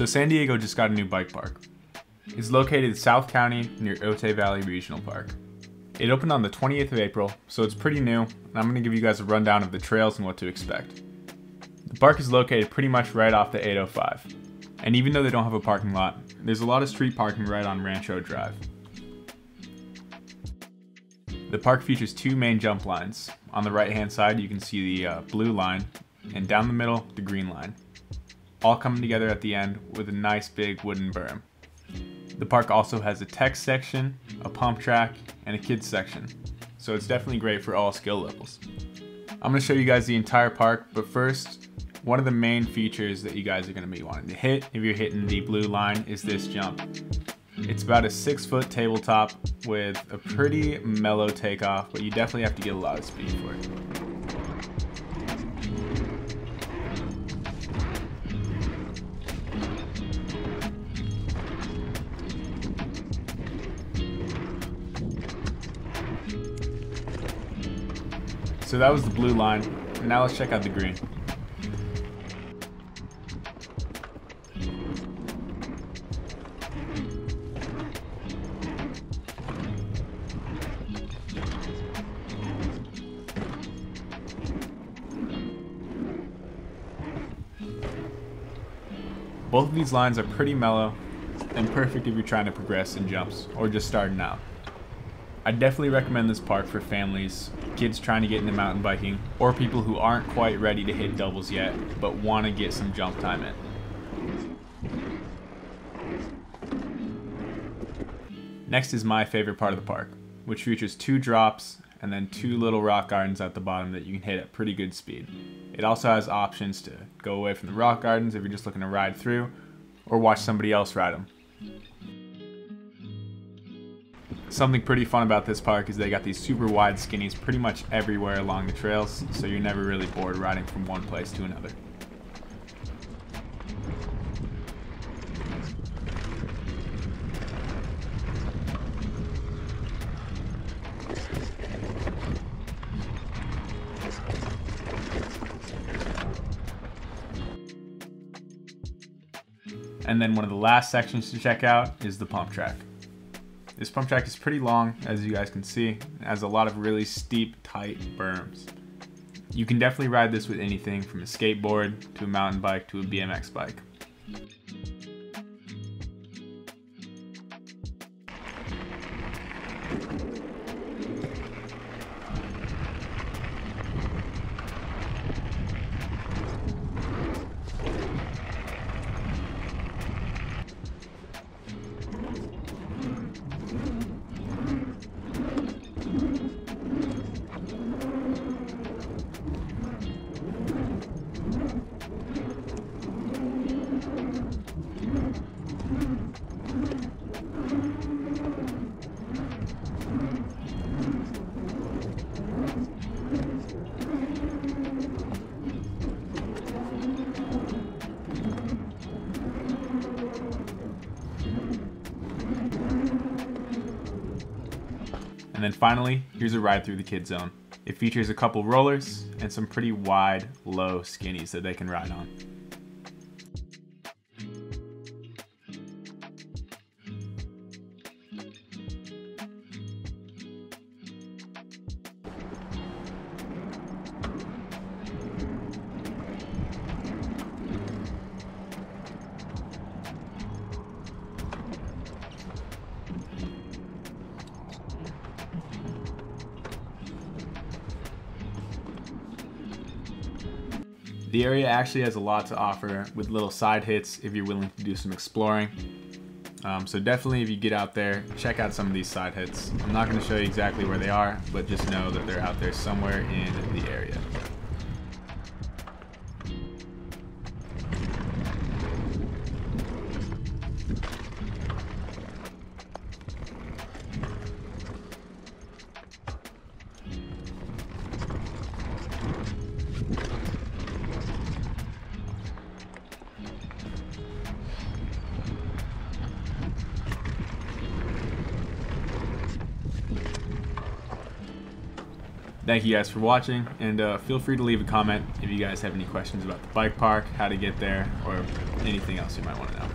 So San Diego just got a new bike park. It's located in South County near Otay Valley Regional Park. It opened on the 28th of April, so it's pretty new, and I'm going to give you guys a rundown of the trails and what to expect. The park is located pretty much right off the 805, and even though they don't have a parking lot, there's a lot of street parking right on Rancho Drive. The park features two main jump lines. On the right hand side you can see the uh, blue line, and down the middle the green line all coming together at the end with a nice big wooden berm. The park also has a tech section, a pump track, and a kids section, so it's definitely great for all skill levels. I'm going to show you guys the entire park, but first, one of the main features that you guys are going to be wanting to hit if you're hitting the blue line is this jump. It's about a six foot tabletop with a pretty mellow takeoff, but you definitely have to get a lot of speed for it. So that was the blue line. Now let's check out the green. Both of these lines are pretty mellow and perfect if you're trying to progress in jumps or just starting out. I definitely recommend this park for families, kids trying to get into mountain biking, or people who aren't quite ready to hit doubles yet, but want to get some jump time in. Next is my favorite part of the park, which features two drops and then two little rock gardens at the bottom that you can hit at pretty good speed. It also has options to go away from the rock gardens if you're just looking to ride through, or watch somebody else ride them. Something pretty fun about this park is they got these super wide skinnies pretty much everywhere along the trails, so you're never really bored riding from one place to another. And then one of the last sections to check out is the pump track. This pump track is pretty long, as you guys can see. It has a lot of really steep, tight berms. You can definitely ride this with anything from a skateboard to a mountain bike to a BMX bike. And then finally, here's a ride through the kid zone. It features a couple rollers and some pretty wide, low skinnies that they can ride on. The area actually has a lot to offer with little side hits if you're willing to do some exploring. Um, so definitely if you get out there, check out some of these side hits. I'm not going to show you exactly where they are, but just know that they're out there somewhere in the area. Thank you guys for watching, and uh, feel free to leave a comment if you guys have any questions about the bike park, how to get there, or anything else you might want to know.